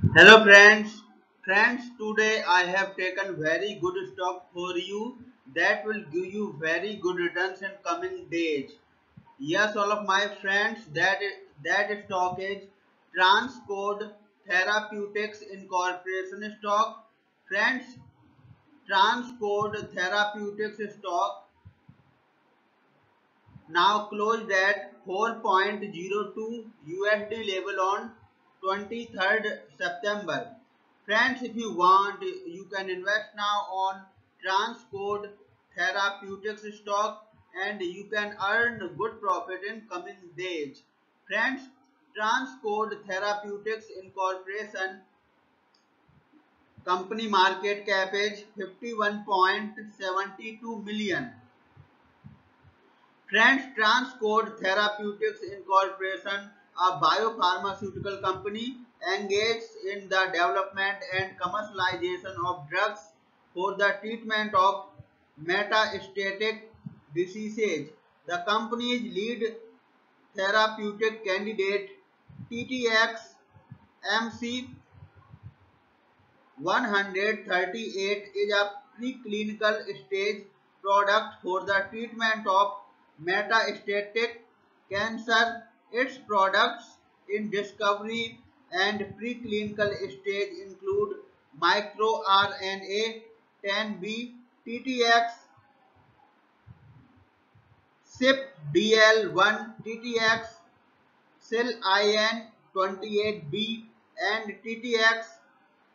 Hello friends. Friends, today I have taken very good stock for you that will give you very good returns in coming days. Yes, all of my friends, that that stock is Transcode Therapeutics Incorporation stock. Friends, Transcode Therapeutics stock now closed at 4.02 USD level on 23rd September. Friends, if you want, you can invest now on Transcode Therapeutics stock and you can earn good profit in coming days. Friends, Transcode Therapeutics Incorporation company market cap is 51.72 million. Friends, Transcode Therapeutics Incorporation, a biopharmaceutical company engaged in the development and commercialization of drugs for the treatment of metastatic diseases. The company's lead therapeutic candidate TTX MC 138 is a preclinical stage product for the treatment of metastatic cancer. Its products in discovery and preclinical stage include microRNA 10B, TTX, siPDL1, TTX, siLIN28B and TTX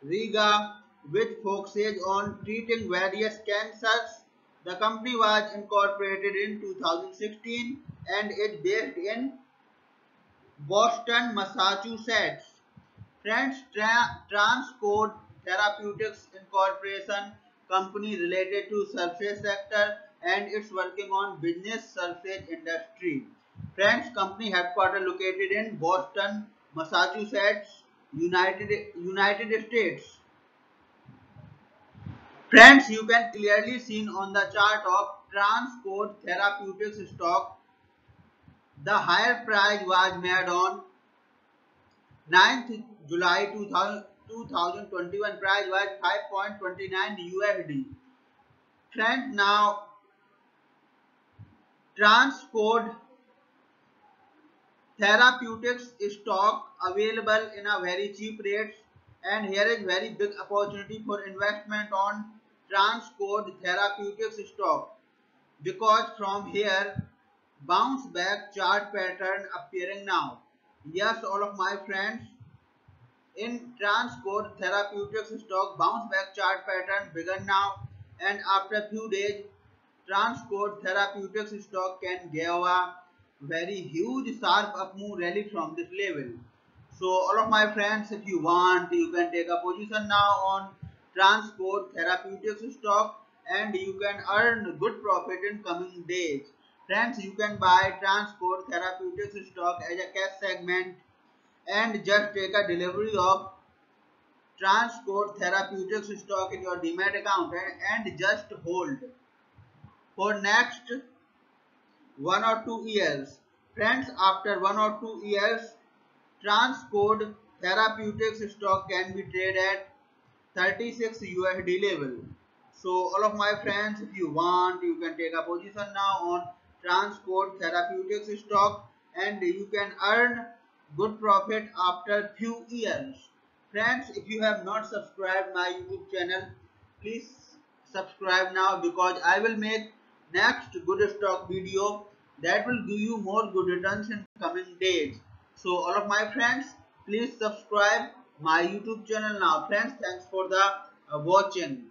Riga which focuses on treating various cancers. The company was incorporated in 2016 and is based in Boston, Massachusetts. Friends, Transcode Therapeutics Incorporation company related to surface sector and it's working on business surface industry. Friends, company headquarters located in Boston, Massachusetts, United United States. Friends, you can clearly see on the chart of Transcode Therapeutics stock, the higher price was made on 9th July 2000, 2021 price was 5.29 USD. Friends, now Transcode Therapeutics stock available in a very cheap rates and here is very big opportunity for investment on Transcode Therapeutics stock because from here bounce back chart pattern appearing now. Yes, all of my friends, in Transcode Therapeutics stock bounce back chart pattern begun now and after few days Transcode Therapeutics stock can give a very huge sharp up move rally from this level. So all of my friends, if you want, you can take a position now on Transcode Therapeutics stock and you can earn good profit in coming days. Friends, you can buy Transcode Therapeutics stock as a cash segment and just take a delivery of Transcode Therapeutics stock in your demat account and, and just hold for next one or two years. Friends, after one or two years, Transcode Therapeutics stock can be traded at 36 USD level. So all of my friends, if you want, you can take a position now on Transcode Therapeutics stock and you can earn good profit after few years. Friends, if you have not subscribed my YouTube channel, please subscribe now because I will make next good stock video that will give you more good returns in coming days. So all of my friends, please subscribe my YouTube channel now. Friends, thanks for the uh, watching.